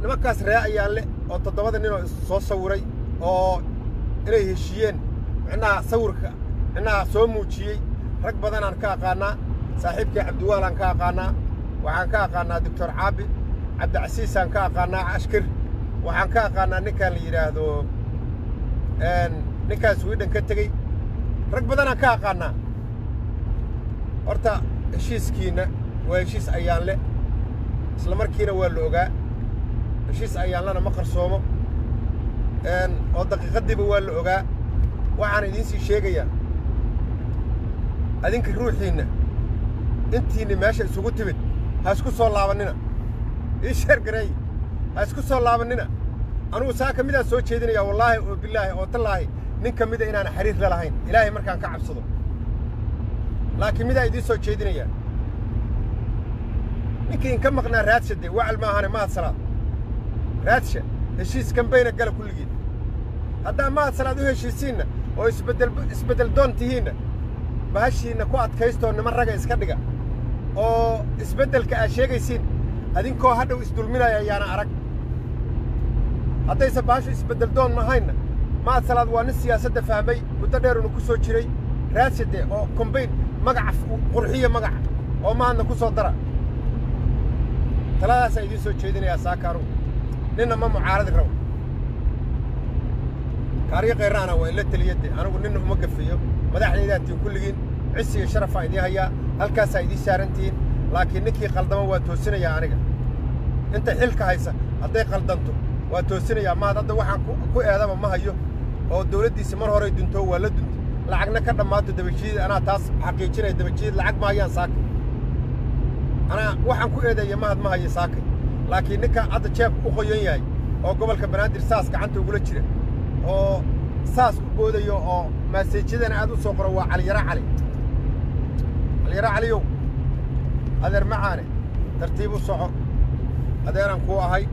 nimankaas ree ayaan le oo toddobada nin oo soo sawiray oo inay heshiiyeen micnaha sawirka micnaha soo muujiyey. Rag badanaan ka aqaannaa saaxiibkii cabdiwaalaan ka aqaannaa waxaan ka aqaannaa doctor caabi cabdicasiisaan ka aqaannaa ashkir waxaan ka aqaannaa ninkaan la yidhaahdo ninkaan swiden ka tegey. Rag badanaan ka aqaannaa horta heshiiskiinna waa heshiis ayaan le isla markiina waa la ogaa. Heshiis ayaanlana ma qarsoomo. Oo daqiiqaddiiba waa la ogaa. Waxaan idiin sii sheegayaa. Adinka ruuxiinna intiinni meesha isugu timid. Ha isku soo laabannina ii sheer gareey ha isku soo laabannina. Anugu saa ka midaan soo jeedinayaa wallaahi oo bilaahi oo tallaahi nin ka mida inaan xariir la lahayn. Ilaahay markaan ka cabsado. Laakiin midaan idiin soo jeedinayaa ninkii inka maqnaa raadsha dee wacal maahane mahad salaad raadsha heshiiskan bayna gala kulligiin haddaa mahad salaad u heshiisiinna oo isbeddel doon tihiinna bahashiinna ku adkaystoo niman raga iska dhiga. Oo isbeddelka aad sheegaysiin adinkoo hadhow isdulminaya ayaana arag haddayse bahashu isbeddel doon mahaynna mahad salaad waa nin siyaasadda fahmay muddo dheerunu ku soo jiray raadsha dee oo kombayn magaca qurxiya magaca oo mahadna ku soo dara taladaasaa idiin soo jeedinayaa saakaaru ninna ma mucaaradi rabo kaariyo kayraana waa ila teliyadde anigu ninna uma gafiyo. Madaxdaydaa tiin kulligiin cisi iyo sharafaa idiin hayaa halkaasaa idiin saarantihiin laakiin ninkii qaldama waa toosinayaa aniga inta xilka haysa hadday qaldanto. Waa toosinayaa mahad hadda waxaan ku eedaba ma hayo. Oo dawladdiisi mar horay duntoo waa la duntay lacagna ka dhammaato dabajiid anaa taas xaqiijinaya dabajiid lacag ma hayaan saakay anaa waxaan ku eedeeya mahad ma hayo saakay laakiin ninka hadda jeeb u qoyan yahay oo gobolka banaadir saas gacanta ugula jira oo saas u boodayo oo maaseejyadana aad u soo qoro waa caliyaro cali. Caliyaro caliyow adeer macaane tartiib u soco adeeraan kuu ahay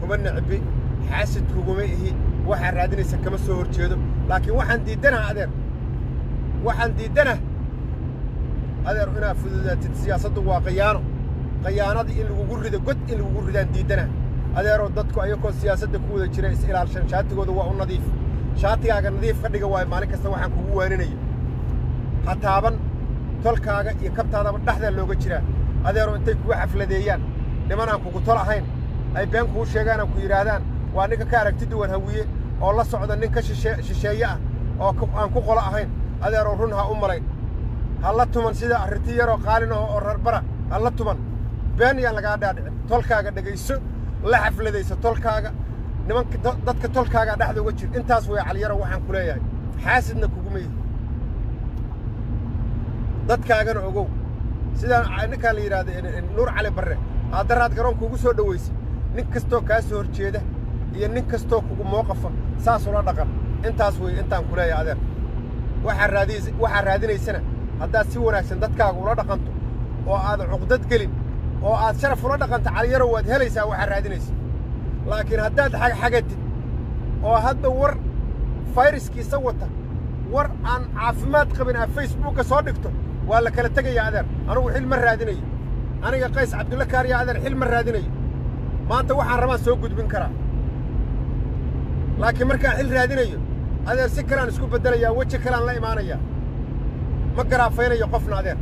kuma necbi xaasid kuguma ihi waxaa raadinaysa kama soo hor jeedo laakiin waxaan diiddanaha adeer. Waxaan diiddanah adeer inaad fududaatid siyaasaddu waa qayaano qayaanadii in lagugu rido god in lagugu ridaan diiddana adeeroo dadku ayakoo siyaasadda ku wada jira is ilaalshan shaatigooda waa u nadiif. Shaatigaaga nadiif ka dhiga waayo maalin kasta waxaan kugu waaninaya ha taaban tolkaaga iyo kabtaadaba dhexdaa looga jiraa. Adeeroo intay kugu xafladeeyaan nimanaan kugu tol ahayn ay been kuu sheegaanoo ku yidhaahdaan waa ninka ka aragti duwan hawiye oo la socda nin ka shisheeye ah oo aan ku qolo ahayn adeeroo run ha u malayn. Ha la tuman sida arrinti yaroo qaalin oo rarbara ha la tuman. Been yaan lagaa dhaadhicin tolkaaga dhegayso la xafladayso tolkaaga. Nimanka dadka tolkaagaa dhexda uga jir intaas way caliyaro waxaan ku leeyahay xaasidna kuguma yihi. Dadkaagana ogow. Sidaan ninkaan la yidhahda nuur cali barre haddaraad garoonka ugu soo dhowaysay nin kastoo kaa soo hor jeeda iyo nin kastoo kugu mooqafa saas ula dhaqan. Intaas wey intaan ku leeyahay adeer. Waxaa raadinaysana haddaad si wanaagsan dadkaaga ula dhaqanto oo aad cuqdad gelin oo aad sharaf ula dhaqanto caliyaro waad helaysaa waxaa raadinaysa. Laakiin haddaad xagxagatid oo hadda war fayraskiisa wata war aan caafimaad qabin aad facebookka soo dhigto waa la kala tegayaa adeer. Anugu xil ma raadinayo aniga qays cabdulla kaariya adeer xil ma raadinayo maanta waxaan rabaan soo gudbin karaa laakiin markaan xil raadinayo adeer si kalaan isku beddelayaa weji kalaan la imaanayaa ma garaafaynayo qofna adeer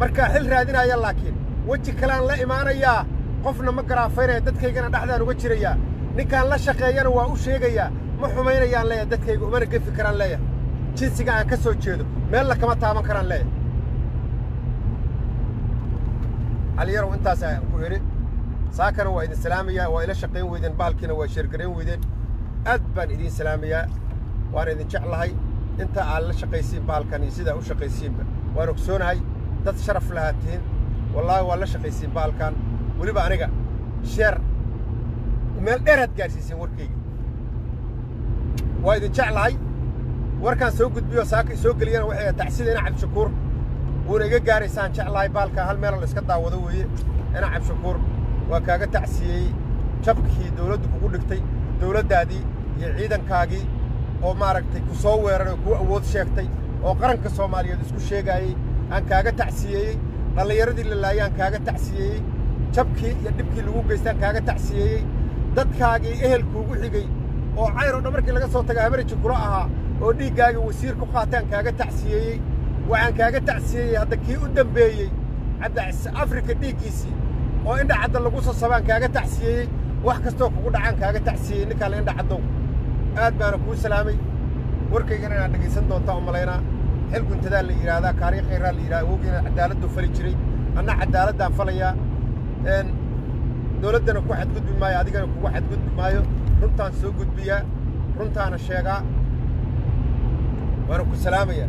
markaa xil raadinaya laakiin weji kalaan la imaanayaa qofna ma garaafaynaya dadkaygana dhexdaan uga jirayaa ninkaan la shaqeeyana waa u sheegayaa ma xumaynayaan leeyahay dadkayga umana gefi karaan leeyahay jinsiga aan ka soo jeedo meella kama taaban karaan leeyahay caliyarow intaas ayaan ku idhi saakana waa idin salaamayaa waa ila shaqayn weydeen bahalkiina waa sheergarayn weydeen. Aad baan idiin salaamayaa waan idin jeclahay. Inta aad la shaqaysiin bahalkan iyo sidaa u shaqaysiinba. Waan ogsoonahay dad sharaf lahaa tihiin. Wallaahi waa la shaqaysiin bahalkan weliba aniga sheer meel dheeraad gaadhsiiseen warkayga. Waa idin jeclahay. Warkaan soo gudbiyo saaka soo geliyana waxay tacsida ina cabdishakuur wuuna iga gaaraysaan jeclahay baalkaa hal meeloo la iska daawado weeye. Ina cabdishakuur waa kaaga tacsiyeeyey jabkii dawladdu kugu dhigtay dawladdaadii iyo ciidankaagii oo maaragtay ku soo weeraray oo kuu awood sheegtay oo qaranka soomaaliyeed isku sheegaayey aan kaaga tacsiyeeyey dhallinyaradii la laayay aan kaaga tacsiyeeyey jabkii iyo dhibkii lagu geystay aan kaaga tacsiyeeyey dadkaagii ehelkuugu xigay oo cayr oo dhan markii laga soo taga habariji kula ahaa oo dhiiggaagii wasiir ku qaatay aan kaaga tacsiyeeyey waxaan kaaga tacsiyeeyey hadda kii u dambeeyey cadda afrika dhiiggiisii oo indha cadda lagu soo sabaan kaaga tacsiyeeyey wax kastoo kugu dhacaan kaaga tacsiyeeyey ninkaale indha caddow. Aad baana kuu salaamay. Warkaygana inaad dhegaysan doontaa u malaynaa xil guntadaa la yidhaahdaa kaariy khayraa la yidhahda awogeyna cadaaladdu fali jiray. Anna cadaaladaan falayaa dawladdana ku xadgudbi maayo adigana kugu xadgudbi maayo. Runtaan soo gudbiyaa. Runtaana sheegaa. Waana ku salaamayaa